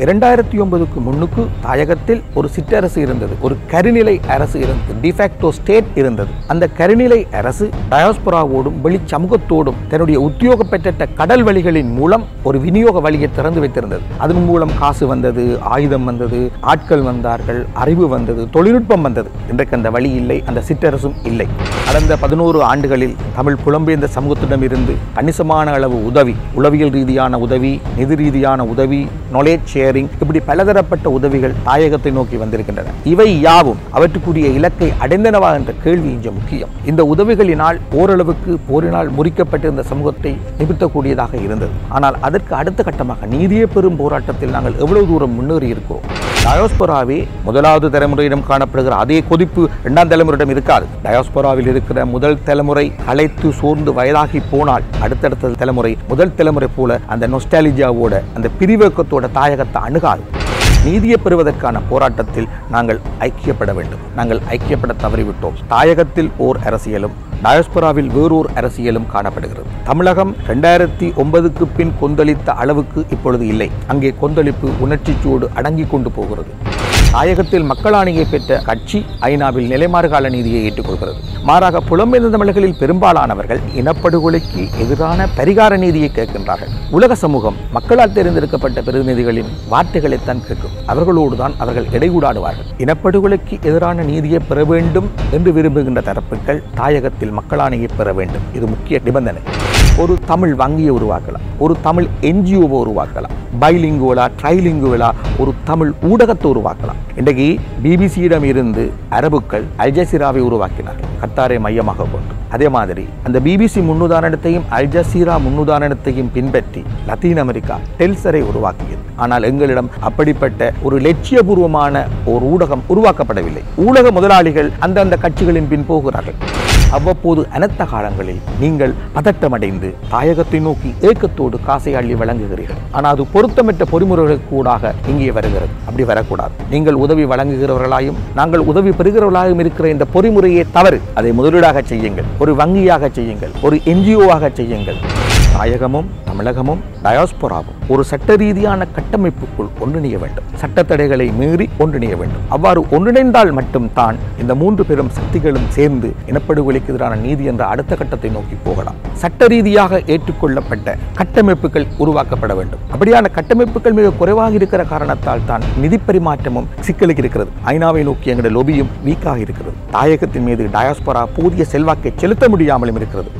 இரண்டாயிரத்தி ஒன்பதுக்கு முன்னுக்கு தாயகத்தில் ஒரு சிற்றரசு இருந்தது. ஒரு கருநிலை அரசு இருந்தது. டிஃபேக்டோ ஸ்டேட் இருந்தது. அந்த கருநிலை அரசு டயாஸ்பராவோடும் வெளி சமூகத்தோடும் தன்னுடைய உத்தியோக பெற்ற கடல் வழிகளின் மூலம் ஒரு விநியோக வழியை திறந்து வைத்திருந்தது. அதன் மூலம் காசு வந்தது ஆயுதம் வந்தது ஆட்கள் வந்தார்கள் அறிவு வந்தது தொழில்நுட்பம் வந்தது. இன்றைக்கு அந்த வழி இல்லை அந்த சிற்றரசும் இல்லை. கடந்த பதினோரு ஆண்டுகளில் தமிழ் புலம்பெயர்ந்த சமூகத்திடம் இருந்து கணிசமான அளவு உதவி உளவியல் ரீதியான உதவி நிதி ரீதியான உதவி knowledge ஷேரிங் இப்படி பலதரப்பட்ட உதவிகள் தாயகத்தை நோக்கி வந்திருக்கின்றன. இவை யாவும் அவற்றுக்குரிய இலக்கை அடைந்தனவா என்ற கேள்வி இன்று முக்கியம். இந்த உதவிகளினால் ஓரளவுக்கு போரினால் முறிக்கப்பட்டிருந்த சமூகத்தை நிமித்தக்கூடியதாக இருந்தது. ஆனால் அதற்கு அடுத்த கட்டமாக நீதியே பெறும் போராட்டத்தில் நாங்கள் எவ்வளவு தூரம் முன்னேறி இருக்கிறோம் டயோஸ்போராவே முதலாவது தலைமுறையிடம் காணப்படுகிற அதே கொதிப்பு இரண்டாம் தலைமுறையிடம் இருக்காது. டயோஸ்போராவில் இருக்கிற முதல் தலைமுறை அழைத்து சோர்ந்து வயதாகி போனால் அடுத்தடுத்த தலைமுறை முதல் தலைமுறை போல அந்த நொஸ்டாலிஜியாவோட அந்த பிரிவக்கத்தோட தாயகத்தை அணுகாது. நீதியை பெறுவதற்கான போராட்டத்தில் நாங்கள் ஐக்கியப்பட வேண்டும். நாங்கள் ஐக்கியப்பட தவறிவிட்டோம். தாயகத்தில் ஓர் அரசியலும் டயஸ்பராவில் வேறோர் அரசியலும் காணப்படுகிறது. தமிழகம் ரெண்டாயிரத்தி ஒன்பதுக்கு பின் கொந்தளித்த அளவுக்கு இப்பொழுது இல்லை. அங்கே கொந்தளிப்பு உணர்ச்சிச்சூடு அடங்கி கொண்டு போகிறது. தாயகத்தில் மக்களாணியை பெற்ற கட்சி ஐநாவில் நிலைமாறுகால நீதியை ஏற்றுக்கொள்கிறது. மாறாக புலம்பெயர்ந்த தமிழர்களில் பெரும்பாலானவர்கள் இனப்படுகொலைக்கு எதிரான பரிகார நீதியை கேட்கின்றார்கள். உலக சமூகம் மக்களால் தேர்ந்தெடுக்கப்பட்ட பிரதிநிதிகளின் வார்த்தைகளைத்தான் கேட்கும். அவர்களோடு தான் அவர்கள் இடையூடாடுவார்கள் இனப்படுகொலைக்கு எதிரான நீதியை பெற வேண்டும் என்று விரும்புகின்ற தரப்புகள் தாயகத்தில் மக்களாணையை பெற வேண்டும். இது முக்கிய நிபந்தனை. ஒரு தமிழ் வங்கியை உருவாக்கலாம். ஒரு தமிழ் என்ஜிஓவை உருவாக்கலாம். பைலிங்குவலா ட்ரைலிங்குவலா ஒரு தமிழ் ஊடகத்தை உருவாக்கலாம். இன்றைக்கு பிபிசியிடம் இருந்து அரபுக்கள் அல்ஜசீராவை உருவாக்கினார்கள். கத்தாரை மையமாக கொண்டு. அதே மாதிரி அந்த பிபிசி முன்னுதாரணத்தையும் அல்ஜசீரா முன்னுதாரணத்தையும் பின்பற்றி லத்தீன் அமெரிக்கா டெல்சரை உருவாக்கியது. ஆனால் எங்களிடம் அப்படிப்பட்ட ஒரு லட்சியபூர்வமான ஒரு ஊடகம் உருவாக்கப்படவில்லை. ஊடக முதலாளிகள் அந்தந்த கட்சிகளின் பின் போகிறார்கள். அவ்வப்போது அனைத்த காலங்களில் நீங்கள் பதட்டமடைந்து தாயகத்தை நோக்கி ஏக்கத்தோடு காசை அள்ளி வழங்குகிறீர்கள். ஆனால் அது பொருத்தமற்ற பொறிமுறைகளுக்கு கூடாக இங்கே வருகிறது. அப்படி வரக்கூடாது. நீங்கள் உதவி வழங்குகிறவர்களாயும் நாங்கள் உதவி பெறுகிறவர்களாயும் இருக்கிற இந்த பொறிமுறையே தவறு. அதை முதலீடாக செய்யுங்கள். ஒரு வங்கியாக செய்யுங்கள். ஒரு என்ஜிஓவாக செய்யுங்கள். தாயகமும் தமிழகமும் டயாஸ்போராவும் ஒரு சட்ட ரீதியான கட்டமைப்புக்குள் ஒன்றிணைய வேண்டும். சட்ட தடைகளை மீறி ஒன்றிணைய வேண்டும். அவ்வாறு ஒன்றிணைந்தால் மட்டும்தான் இந்த மூன்று பெரும் சக்திகளும் சேர்ந்து இனப்படுகொலைக்கு எதிரான நீதி என்ற அடுத்த கட்டத்தை நோக்கி போகலாம். சட்ட ரீதியாக ஏற்றுக்கொள்ளப்பட்ட கட்டமைப்புகள் உருவாக்கப்பட வேண்டும். அப்படியான கட்டமைப்புகள் மிக குறைவாக இருக்கிற காரணத்தால் தான் நிதி பரிமாற்றமும் சிக்கலுக்கு இருக்கிறது. ஐநாவை நோக்கி எங்களுடைய லொபியும் வீக்காக இருக்கிறது. தாயகத்தின் மீது டயாஸ்போரா போதிய செல்வாக்கை செலுத்த முடியாமலும் இருக்கிறது.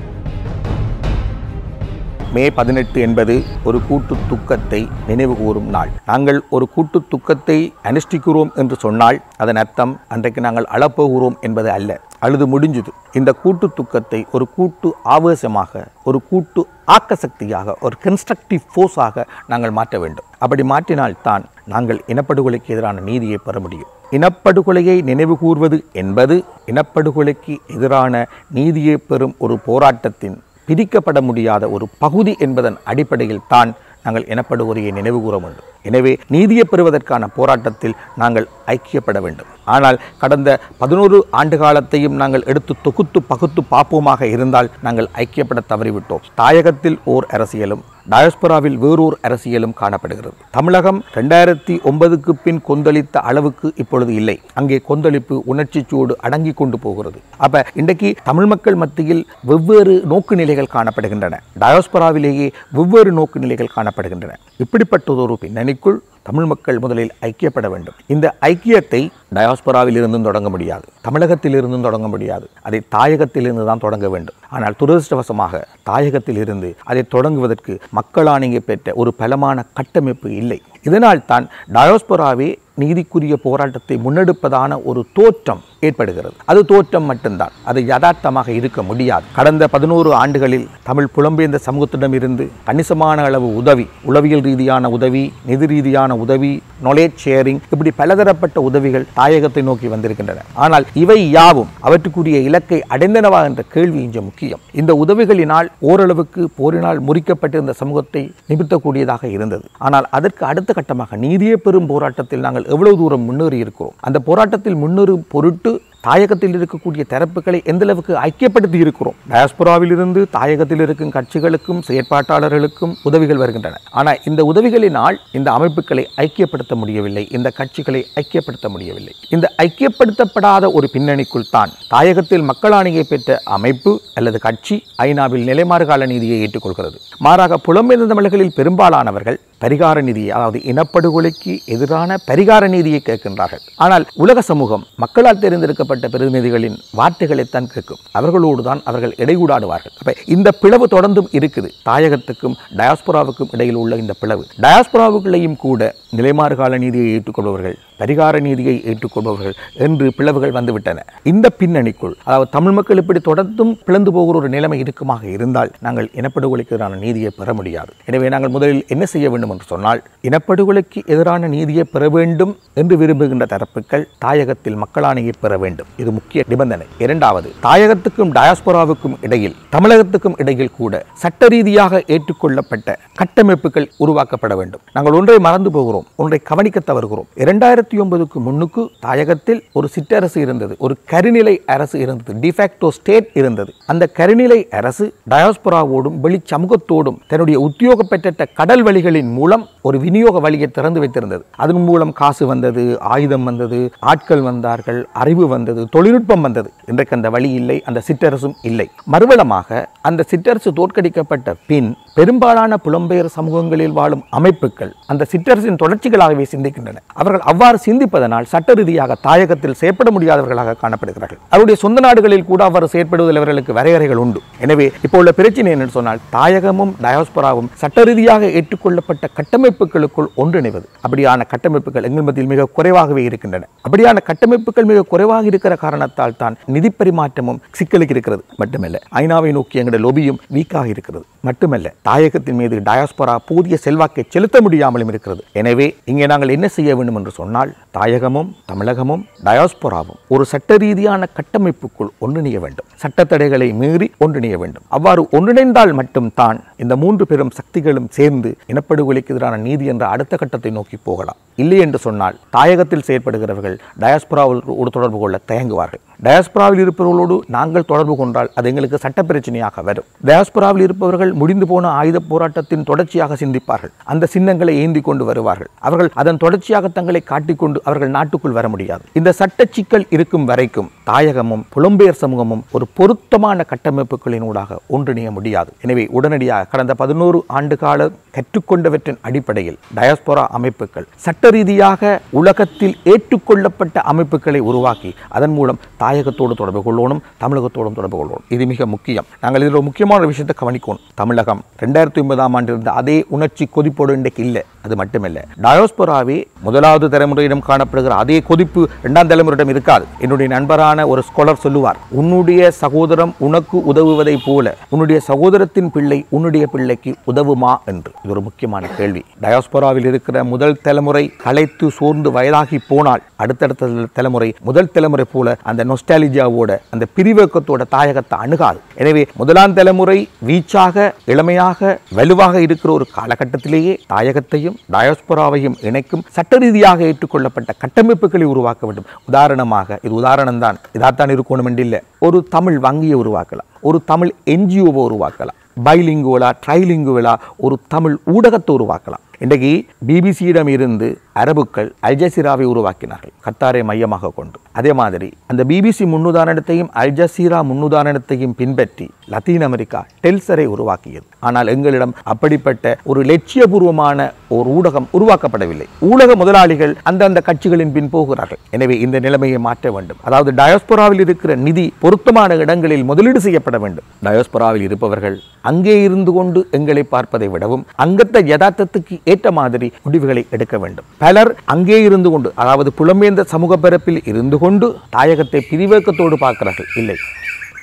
மே பதினெட்டு என்பது ஒரு கூட்டு துக்கத்தை நினைவு கூறும் நாள். நாங்கள் ஒரு கூட்டு துக்கத்தை அனுஷ்டிக்கிறோம் என்று சொன்னால் அதன் அர்த்தம் அன்றைக்கு நாங்கள் அழப்போகிறோம் என்பது அல்ல. அழுது முடிஞ்சுது. இந்த கூட்டு துக்கத்தை ஒரு கூட்டு ஆவேசமாக ஒரு கூட்டு ஆக்க சக்தியாக ஒரு கன்ஸ்ட்ரக்டிவ் ஃபோர்ஸாக நாங்கள் மாற்ற வேண்டும். அப்படி மாற்றினால்தான் நாங்கள் இனப்படுகொலைக்கு எதிரான நீதியை பெற முடியும். இனப்படுகொலையை நினைவு கூர்வது என்பது இனப்படுகொலைக்கு எதிரான நீதியை பெறும் ஒரு போராட்டத்தின் பிரிக்கப்பட முடியாத ஒரு பகுதி என்பதன் அடிப்படையில் தான் நாங்கள் எனப்படுவோரையை நினைவு கூற வேண்டும். எனவே நீதியை பெறுவதற்கான போராட்டத்தில் நாங்கள் ஐக்கியப்பட வேண்டும். ஆனால் கடந்த பதினோரு ஆண்டு காலத்தையும் நாங்கள் எடுத்து தொகுத்து பகுத்து பார்ப்போமாக இருந்தால் நாங்கள் ஐக்கியப்பட தவறிவிட்டோம். தாயகத்தில் ஓர் அரசியலும் டயஸ்பராவில் வேறோர் அரசியலும் காணப்படுகிறது. தமிழகம் ரெண்டாயிரத்தி ஒன்பதுக்கு பின் கொந்தளித்த அளவுக்கு இப்பொழுது இல்லை. அங்கே கொந்தளிப்பு உணர்ச்சிச்சூடு அடங்கி கொண்டு போகிறது. அப்ப இன்றைக்கு தமிழ் மக்கள் மத்தியில் வெவ்வேறு நோக்கு நிலைகள் காணப்படுகின்றன. டயோஸ்பராவிலேயே வெவ்வேறு நோக்கு நிலைகள் காணப்படுகின்றன. இப்படிப்பட்டதொரு பின்னணி பின்னணிக்குள் தமிழ் மக்கள் முதலில் ஐக்கியப்பட வேண்டும். இந்த ஐக்கியத்தை டயாஸ்பராவில் இருந்தும் தொடங்க முடியாது. தமிழகத்தில் இருந்தும் தொடங்க முடியாது. அதை தாயகத்தில் இருந்து தான் தொடங்க வேண்டும். ஆனால் துரதிருஷ்டவசமாக தாயகத்தில் இருந்து அதை தொடங்குவதற்கு மக்களாணியை பெற்ற ஒரு பலமான கட்டமைப்பு இல்லை. இதனால் தான் டயோஸ்பராவே நீதிக்குரிய போராட்டத்தை முன்னெடுப்பதான ஒரு தோற்றம் ஏற்படுகிறது. அது தோற்றம் மட்டும்தான். அது யதார்த்தமாக இருக்க முடியாது. கடந்த பதினோரு ஆண்டுகளில் தமிழ் புலம்பெயர்ந்த சமூகத்திடமிருந்து கணிசமான அளவு உதவி உளவியல் ரீதியான உதவி நிதி ரீதியான உதவி knowledge ஷேரிங் இப்படி பலதரப்பட்ட உதவிகள் தாயகத்தை நோக்கி வந்திருக்கின்றன. ஆனால் இவை யாவும் அவற்றுக்குரிய இலக்கை அடைந்தனவா என்ற கேள்வி இங்கே முக்கியம். இந்த உதவிகளினால் ஓரளவுக்கு போரினால் முறிக்கப்பட்டிருந்த சமூகத்தை நிமித்தக்கூடியதாக இருந்தது. ஆனால் அதற்கு அடுத்த கட்டமாக நீதியை பெறும் போராட்டத்தில் நாங்கள் எவ்வளவு தூரம் முன்னேறி இருக்கிறோம் அந்த போராட்டத்தில் முன்னேறும் பொருட்டு தாயகத்தில் இருக்கக்கூடிய தரப்புகளை எந்தளவுக்கு ஐக்கியப்படுத்தி இருக்கிறோம்? டயஸ்புராவிலிருந்து தாயகத்தில் இருக்கும் கட்சிகளுக்கும் செயற்பாட்டாளர்களுக்கும் உதவிகள் வருகின்றன. ஆனால் இந்த உதவிகளினால் இந்த அமைப்புகளை ஐக்கியப்படுத்த முடியவில்லை இந்த கட்சிகளை ஐக்கியப்படுத்த முடியவில்லை. இந்த ஐக்கியப்படுத்தப்படாத ஒரு பின்னணிக்குள் தான் தாயகத்தில் மக்களாணியை பெற்ற அமைப்பு அல்லது கட்சி ஐநாவில் நிலைமாறுகால நீதியை ஏற்றுக்கொள்கிறது. மாறாக புலம்பெயர்ந்த தமிழர்களில் பெரும்பாலானவர்கள் பரிகார நீதியை அதாவது இனப்படுகொலைக்கு எதிரான பரிகார நீதியை கேட்கின்றார்கள். ஆனால் உலக சமூகம் மக்களால் தேர்ந்தெடுக்கப்பட்ட பிரதிநிதிகளின் வார்த்தைகளைத்தான் கேட்கும். அவர்களோடு தான் அவர்கள் இடையூடாடுவார்கள் அப்ப இந்த பிளவு தொடர்ந்தும் இருக்குது. தாயகத்துக்கும் டயாஸ்போராவுக்கும் இடையில் உள்ள இந்த பிளவு. டயாஸ்போராவுக்குள்ளேயும் கூட நிலைமாறு கால நீதியை ஏற்றுக்கொள்பவர்கள் பரிகார நீதியை ஏற்றுக்கொள்பவர்கள் என்று பிளவுகள் வந்துவிட்டன. இந்த பின்னணிக்குள் அதாவது தமிழ் மக்கள் இப்படி தொடர்ந்தும் பிளந்து போகிற ஒரு நிலைமை இருக்குமாக இருந்தால் நாங்கள் இனப்படுகொலைக்கு எதிரான நீதியை பெற முடியாது. எனவே நாங்கள் முதலில் என்ன செய்ய வேண்டும் என்று சொன்னால் இனப்படுகொலைக்கு எதிரான நீதியை பெற வேண்டும் என்று விரும்புகின்ற தரப்புகள் தாயகத்தில் மக்களாணையை பெற வேண்டும். இது முக்கிய நிபந்தனை. இரண்டாவது தாயகத்துக்கும் டயாஸ்போராவுக்கும் இடையில் தமிழகத்துக்கும் இடையில் கூட சட்ட ரீதியாக ஏற்றுக்கொள்ளப்பட்ட கட்டமைப்புகள் உருவாக்கப்பட வேண்டும். நாங்கள் ஒன்றை மறந்து போகிறோம் ஒன்றை கவனிக்க தவறுகிறோம். இரண்டாயிரத்தி ஒன்பதுக்கு முன்னுக்கு தாயகத்தில் ஒரு சிற்றரசு இருந்தது. ஒரு கருநிலை அரசு இருந்தது. டிஃபேக்டோ ஸ்டேட் இருந்தது. அந்த கருநிலை அரசு டயாஸ்போராவோடும் வெளி சமூகத்தோடும் தன்னுடைய உத்தியோக பெற்ற கடல் வழிகளின் மூலம் ஒரு விநியோக வழியை திறந்து வைத்திருந்தது. அதன் மூலம் காசு வந்தது ஆயுதம் வந்தது ஆட்கள் வந்தார்கள் அறிவு வந்தது தொழில்நுட்பம் வந்தது. இன்றைக்கு அந்த வழி இல்லை அந்த சிற்றரசும் இல்லை. மறுவளமாக அந்த சிற்றரசு தோற்கடிக்கப்பட்ட பின் பெரும்பாலான புலம்பெயர் சமூகங்களில் வாழும் அமைப்புகள் அந்த சிற்றரசின் தொடர்ச்சிகளாகவே சிந்திக்கின்றன. அவர்கள் அவ்வாறு சிந்திப்பதனால் சட்ட ரீதியாக தாயகத்தில் செயற்பட முடியாதவர்களாக காணப்படுகிறார்கள். அவருடைய சொந்த நாடுகளில் கூட அவர் செயற்படுவதில் அவர்களுக்கு வரையறைகள் உண்டு. எனவே இப்போ உள்ள பிரச்சனை என்னன்னு சொன்னால் தாயகமும் டயோஸ்பராவும் சட்ட ரீதியாக ஏற்றுக்கொள்ளப்பட்ட கட்டமைப்புகளுக்குள் ஒன்றிணைவது. அப்படியான கட்டமைப்புகள் எங்கள் மத்தியில் மிக குறைவாகவே இருக்கின்றன. அப்படியான கட்டமைப்புகள் மிக குறைவாக இருக்கிற காரணத்தால் தான் நிதி பரிமாற்றமும் சிக்கலுக்கு இருக்கிறது. மட்டுமல்ல ஐநாவை நோக்கி எங்களுடைய லொபியும் வீக்காக இருக்கிறது. மட்டுமல்ல தாயகத்தின் மீது டயாஸ்பரா போதிய செல்வாக்கை செலுத்த முடியாமலும் இருக்கிறது. எனவே இங்கே நாங்கள் என்ன செய்ய வேண்டும் என்று சொன்னால் தாயகமும் தமிழகமும் டயாஸ்போராவும் ஒரு சட்ட ரீதியான கட்டமைப்புக்குள் ஒன்றிணைய வேண்டும். சட்ட தடைகளை மீறி ஒன்றிணைய வேண்டும். அவ்வாறு ஒன்றிணைந்தால் மட்டும்தான் இந்த மூன்று பெரும் சக்திகளும் சேர்ந்து இனப்படுகொலைக்கு எதிரான நீதி என்ற அடுத்த கட்டத்தை நோக்கி போகலாம். இல்லை என்று சொன்னால் தாயகத்தில் செயற்படுகிறவர்கள் டயாஸ்போராவோடு தொடர்பு கொள்ள தயங்குவார்கள். டயாஸ்பராவில் இருப்பவர்களோடு நாங்கள் தொடர்பு கொண்டால் அது எங்களுக்கு சட்ட பிரச்சனையாக வரும். டயாஸ்பராவில் இருப்பவர்கள் முடிந்து போன ஆயுத போராட்டத்தின் தொடர்ச்சியாக சிந்திப்பார்கள். அந்த சின்னங்களை ஏந்தி கொண்டு வருவார்கள். அவர்கள் அதன் தொடர்ச்சியாக தங்களை காட்டிக்கொண்டு அவர்கள் நாட்டுக்குள் வர முடியாது. இந்த சட்ட சிக்கல் இருக்கும் வரைக்கும் தாயகமும் புலம்பெயர் சமூகமும் ஒரு பொருத்தமான கட்டமைப்புகளினூடாக ஒன்றிணைய முடியாது. எனவே உடனடியாக கடந்த பதினோரு ஆண்டு கால கற்றுக்கொண்டவற்றின் அடிப்படையில் டயஸ்போரா அமைப்புகள் சட்ட ரீதியாக உலகத்தில் ஏற்றுக்கொள்ளப்பட்ட அமைப்புகளை உருவாக்கி அதன் மூலம் தாயகத்தோடு தொடர்பு கொள்ளணும் தமிழகத்தோடும் தொடர்பு கொள்ளணும். இது மிக முக்கியம். நாங்கள் இதில் ஒரு முக்கியமான ஒரு விஷயத்தை கவனிக்கணும். தமிழகம் ரெண்டாயிரத்தி ஒன்பதாம் ஆண்டு இருந்த அதே உணர்ச்சி கொதிப்போடு இன்றைக்கு இல்லை. அது மட்டுமல்ல. டயோஸ்போராவே முதலாவது தலைமுறையிடம் காணப்படுகிற அதே கொதிப்பு இரண்டாம் தலைமுறையிடம் இருக்காது. என்னுடைய நண்பரான ஒரு ஸ்காலர் சொல்லுவார் உன்னுடைய சகோதரம் உனக்கு உதவுவதை போல உன்னுடைய சகோதரத்தின் பிள்ளை உன்னுடைய பிள்ளைக்கு உதவுமா? என்று. இது ஒரு முக்கியமான கேள்வி. டயோஸ்போராவில் இருக்கிற முதல் தலைமுறை களைத்து சோர்ந்து வயதாகி போனால் அடுத்தடுத்த தலைமுறை முதல் தலைமுறை போல அந்த நொஸ்டாலிஜாவோட அந்த பிரிவக்கத்தோட தாயகத்தை அணுகாது. எனவே முதலாம் தலைமுறை வீச்சாக இளமையாக வலுவாக இருக்கிற ஒரு காலகட்டத்திலேயே தாயகத்தையும் டயோஸ்பராவையும் இணைக்கும் சட்ட ரீதியாக ஏற்றுக்கொள்ளப்பட்ட கட்டமைப்புகளை உருவாக்க வேண்டும். உதாரணமாக இது உதாரணம் தான் இதாத்தான் இருக்கணும் என்று இல்லை. ஒரு தமிழ் வங்கியை உருவாக்கலாம். ஒரு தமிழ் என்ஜிஓவை உருவாக்கலாம். பைலிங்குவலா ட்ரைலிங்குவலா ஒரு தமிழ் ஊடகத்தை உருவாக்கலாம். இன்றைக்கு பிபிசியிடம் இருந்து அரபுக்கள் அல்ஜசீராவை உருவாக்கினார்கள் கத்தாரை மையமாக கொண்டு. அதே மாதிரி அந்த பிபிசி முன்னுதாரணத்தையும் அல்ஜசீரா முன்னுதாரணத்தையும் பின்பற்றி லத்தீன் அமெரிக்கா டெல்சரை உருவாக்கியது. ஆனால் எங்களிடம் அப்படிப்பட்ட ஒரு லட்சியபூர்வமான ஒரு ஊடகம் உருவாக்கப்படவில்லை. ஊடக முதலாளிகள் அந்தந்த கட்சிகளின் பின் போகிறார்கள். எனவே இந்த நிலைமையை மாற்ற வேண்டும். அதாவது டயோஸ்போராவில் இருக்கிற நிதி பொருத்தமான இடங்களில் முதலீடு செய்யப்பட வேண்டும். டயோஸ்போராவில் இருப்பவர்கள் அங்கே இருந்து கொண்டு எங்களை பார்ப்பதை விடவும் அங்கத்த யதார்த்தத்துக்கு ஏற்ற மாதிரி முடிவுகளை எடுக்க வேண்டும். பலர் அங்கே இருந்து கொண்டு அதாவது புலம்பெயர்ந்த சமூக பரப்பில் இருந்து கொண்டு தாயகத்தை பிரிவேக்கத்தோடு பார்க்கிறார்கள். இல்லை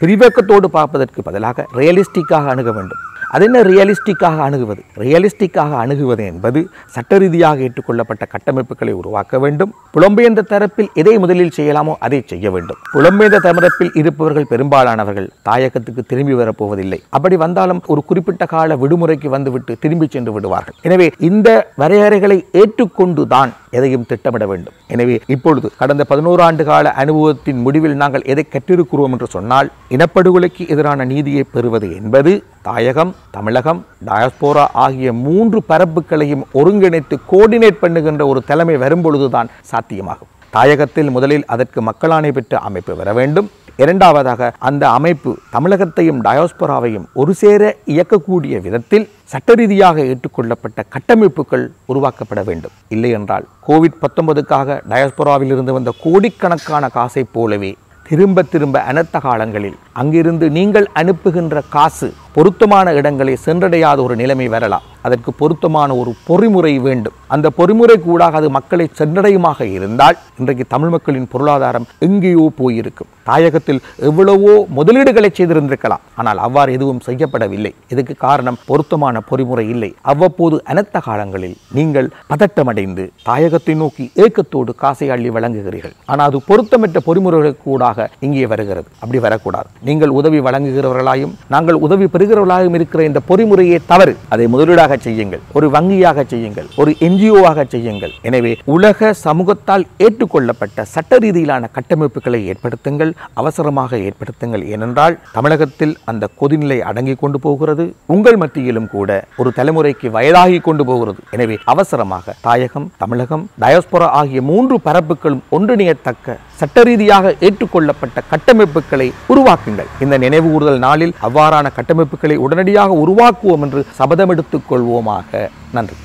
பிரிவேக்கத்தோடு பார்ப்பதற்கு பதிலாக ரியலிஸ்டிக்காக அணுக வேண்டும். அது என்ன ரியலிஸ்டிக்காக அணுகுவது? ரியலிஸ்டிக்காக அணுகுவது என்பது சட்ட ரீதியாக ஏற்றுக்கொள்ளப்பட்ட கட்டமைப்புகளை உருவாக்க வேண்டும். புலம்பெயர்ந்த தரப்பில் எதை முதலில் செய்யலாமோ அதை செய்ய வேண்டும். புலம்பெயர்ந்த தரப்பில் இருப்பவர்கள் பெரும்பாலானவர்கள் தாயகத்துக்கு திரும்பி வரப்போவதில்லை. அப்படி வந்தாலும் ஒரு குறிப்பிட்ட கால விடுமுறைக்கு வந்துவிட்டு திரும்பி சென்று விடுவார்கள். எனவே இந்த வரையறைகளை ஏற்றுக்கொண்டுதான் எதையும் திட்டமிட வேண்டும். எனவே இப்பொழுது கடந்த பதினோரு ஆண்டு கால அனுபவத்தின் முடிவில் நாங்கள் எதை கற்றிருக்கிறோம் என்று சொன்னால் இனப்படுகொலைக்கு எதிரான நீதியை பெறுவது என்பது தாயகம் தமிழகம் டயஸ்போரா ஆகிய மூன்று பரப்புகளையும் ஒருங்கிணைத்து கோஆர்டினேட் பண்ணுகின்ற ஒரு தலைமை வரும்பொழுதுதான் சாத்தியமாகும். தாயகத்தில் முதலில் அதற்கு மக்களாணை பெற்ற அமைப்பு வர வேண்டும். இரண்டாவதாக அந்த அமைப்பு தமிழகத்தையும் டயோஸ்பராவையும் ஒரு சேர இயக்கக்கூடிய விதத்தில் சட்ட ரீதியாக ஏற்றுக்கொள்ளப்பட்ட கட்டமைப்புகள் உருவாக்கப்பட வேண்டும். இல்லையென்றால் கோவிட் பத்தொன்பதுக்காக டயஸ்பொராவில் இருந்து வந்த கோடிக்கணக்கான காசை போலவே திரும்ப திரும்ப அனர்த்த காலங்களில் அங்கிருந்து நீங்கள் அனுப்புகின்ற காசு பொருத்தமான இடங்களை சென்றடையாத ஒரு நிலைமை வரலாம். அதற்கு பொருத்தமான ஒரு பொறிமுறை வேண்டும். அந்த பொறிமுறை கூடாக அது மக்களை சென்றடையுமாக இருந்தால் இன்றைக்கு தமிழ் மக்களின் பொருளாதாரம் எங்கேயோ போயிருக்கும். தாயகத்தில் எவ்வளவோ முதலீடுகளை செய்திருந்திருக்கலாம். ஆனால் அவ்வாறு எதுவும் செய்யப்படவில்லை. இதுக்கு காரணம் பொருத்தமான பொறிமுறை இல்லை. அவ்வப்போது அனைத்த காலங்களில் நீங்கள் பதட்டமடைந்து தாயகத்தை நோக்கி ஏக்கத்தோடு காசை அள்ளி வழங்குகிறீர்கள். ஆனால் அது பொருத்தமற்ற பொறிமுறைகளுக்கு கூடாக இங்கே வருகிறது. அப்படி வரக்கூடாது. நீங்கள் உதவி வழங்குகிறவர்களாயும் நாங்கள் உதவி பெறுகிறவர்களாயும் இருக்கிற இந்த பொறிமுறையே தவறு. அதை முதலீடாக செய்யுங்கள் ஒரு வங்கியாக செய்யுங்கள் ஒரு என்ஜிஓவாக செய்யுங்கள். எனவே உலக சமூகத்தால் ஏற்றுக்கொள்ளப்பட்ட சட்ட ரீதியிலான கட்டமைப்புகளை ஏற்படுத்துங்கள் அவசரமாக ஏற்படுத்துங்கள். ஏனென்றால் தமிழகத்தில் அந்த கொதிநிலை அடங்கி கொண்டு போகிறது உங்கள் மத்தியிலும் கூட ஒரு தலைமுறைக்கு வயதாகி கொண்டு போகிறது. எனவே அவசரமாக தாயகம் தமிழகம் டயஸ்பொரா ஆகிய மூன்று பரப்புகளும் ஒன்றிணையத்தக்க சட்ட ரீதியாக ஏற்றுக்கொள்ளப்பட்ட கட்டமைப்புகளை உருவாக்குங்கள். இந்த நினைவு கூறுதல் நாளில் அவ்வாறான கட்டமைப்புகளை உடனடியாக உருவாக்குவோம் என்று சபதம் எடுத்துக்கொள்வோம் கொள்வோமாக. நன்றி.